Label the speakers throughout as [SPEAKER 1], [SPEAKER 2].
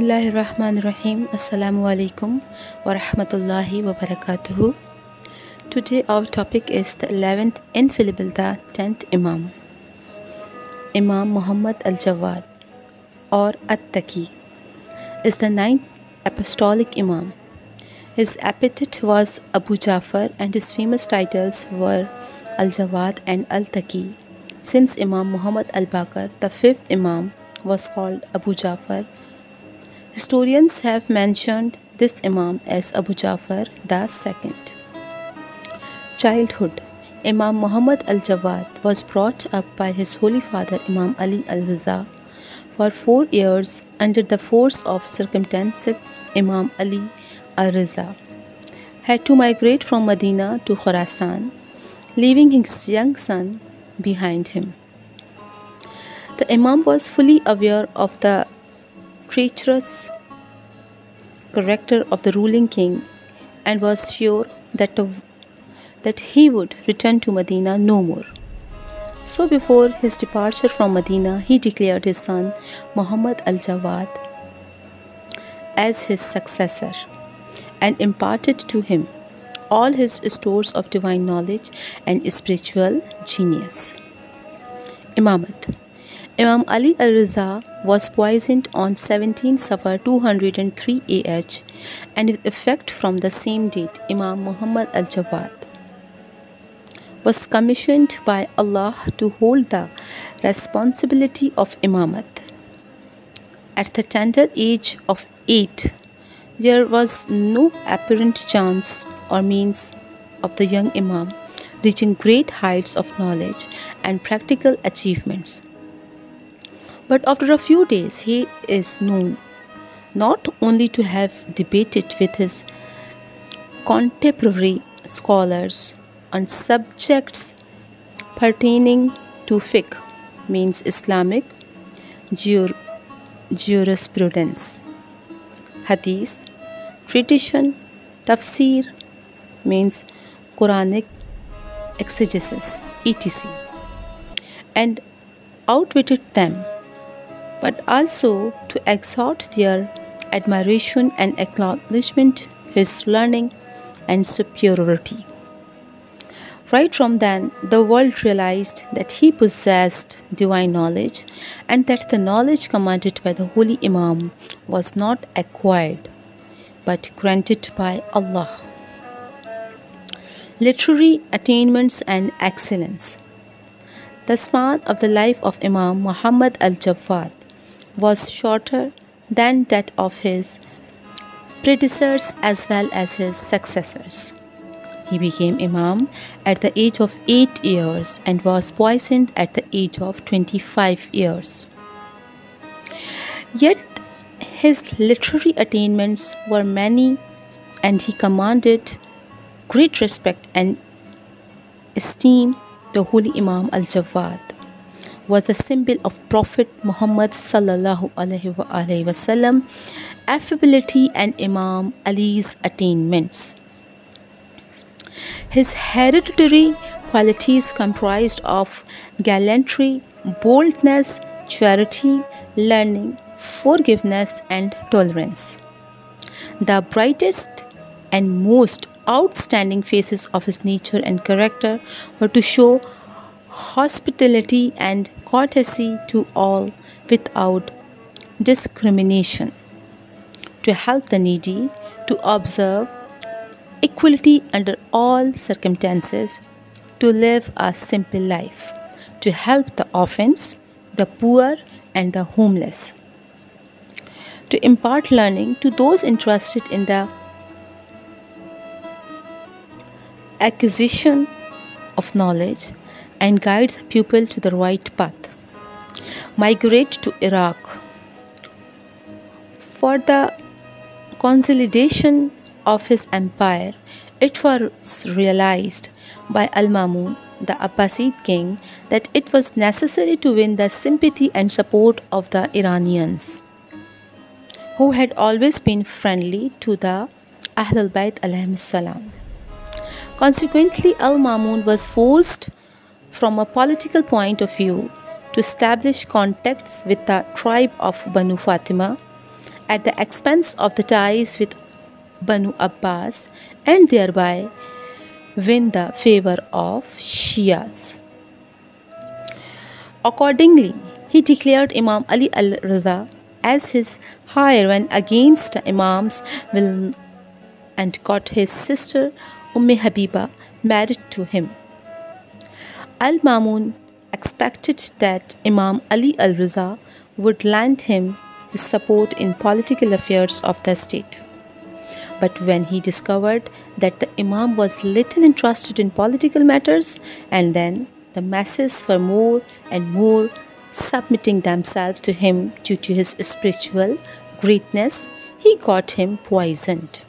[SPEAKER 1] Bismillahirrahmanirrahim. Assalamu alaikum wa rahmatullahi wa barakatuhu. Today our topic is the 11th infallible, the 10th Imam. Imam Muhammad al-Jawad or At-Taqi is the ninth apostolic Imam. His epithet was Abu Jafar and his famous titles were Al-Jawad and Al-Taqi. Since Imam Muhammad al-Baqir, the fifth Imam, was called Abu Jafar, historians have mentioned this Imam as Abu Jafar second. Childhood Imam Muhammad al-Jawad was brought up by his holy father Imam Ali al-Riza for four years under the force of circumstances Imam Ali al-Riza had to migrate from Medina to Khorasan, leaving his young son behind him. The Imam was fully aware of the treacherous character of the ruling king and was sure that, that he would return to Medina no more. So, before his departure from Medina, he declared his son Muhammad al Jawad as his successor and imparted to him all his stores of divine knowledge and spiritual genius. Imamat Imam Ali al Riza was poisoned on 17 Safar 203 AH and with effect from the same date, Imam Muhammad al Jawad was commissioned by Allah to hold the responsibility of Imamat. At the tender age of eight, there was no apparent chance or means of the young Imam reaching great heights of knowledge and practical achievements. But after a few days, he is known not only to have debated with his contemporary scholars on subjects pertaining to fiqh, means Islamic jur- jurisprudence, hadith, tradition, tafsir, means Quranic exegesis, etc., and outwitted them but also to exhort their admiration and acknowledgement his learning and superiority. Right from then, the world realized that he possessed divine knowledge and that the knowledge commanded by the Holy Imam was not acquired but granted by Allah. Literary attainments and excellence. The span of the life of Imam Muhammad al Jawad was shorter than that of his predecessors as well as his successors. He became Imam at the age of 8 years and was poisoned at the age of 25 years. Yet his literary attainments were many and he commanded great respect and esteem the Holy Imam Al Jawad was the symbol of Prophet Muhammad sallallahu alaihi wasallam, affability and Imam Ali's attainments. His hereditary qualities comprised of gallantry, boldness, charity, learning, forgiveness, and tolerance. The brightest and most outstanding phases of his nature and character were to show hospitality and courtesy to all without discrimination, to help the needy, to observe equality under all circumstances, to live a simple life, to help the orphans, the poor, and the homeless, to impart learning to those interested in the acquisition of knowledge and guides the pupil to the right path. Migrate to Iraq. For the consolidation of his empire, it was realized by Al Mamun, the Abbasid king, that it was necessary to win the sympathy and support of the Iranians, who had always been friendly to the Ahlul Bayt. Consequently, Al Mamun was forced from a political point of view to establish contacts with the tribe of Banu Fatima at the expense of the ties with Banu Abbas and thereby win the favor of Shias. Accordingly, he declared Imam Ali al Raza as his heir when against Imam's will and got his sister Umm Habiba married to him. Al Mamun expected that Imam Ali al Raza would lend him his support in political affairs of the state. But when he discovered that the Imam was little interested in political matters, and then the masses were more and more submitting themselves to him due to his spiritual greatness, he got him poisoned.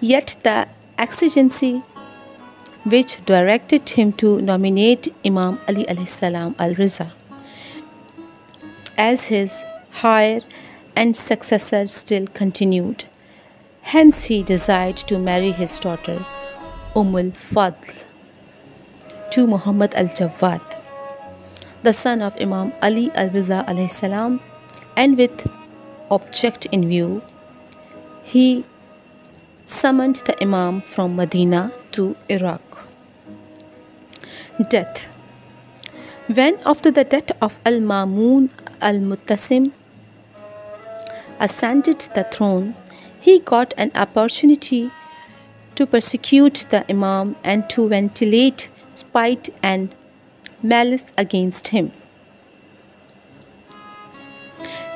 [SPEAKER 1] Yet the exigency which directed him to nominate Imam Ali salam al Riza as his heir and successor still continued. Hence, he desired to marry his daughter, Umm Fadl, to Muhammad al Jawad, the son of Imam Ali al Riza salam, and with object in view, he summoned the Imam from Medina to Iraq. Death When after the death of Al Mamun al Muttasim ascended the throne, he got an opportunity to persecute the Imam and to ventilate spite and malice against him.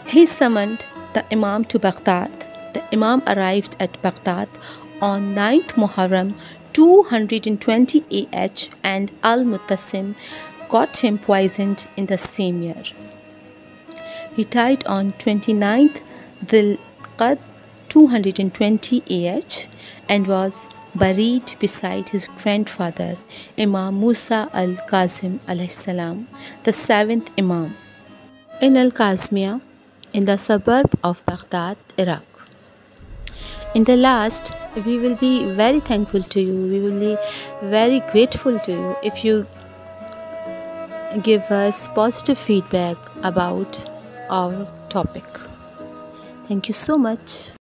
[SPEAKER 1] He summoned the Imam to Baghdad. The Imam arrived at Baghdad on 9th Muharram 220 AH and Al Mutasim got him poisoned in the same year. He died on 29th Dhul Qad 220 AH and was buried beside his grandfather Imam Musa al Kazim salam, the seventh Imam, in Al Kazmiya in the suburb of Baghdad, Iraq. In the last, we will be very thankful to you, we will be very grateful to you if you give us positive feedback about our topic. Thank you so much.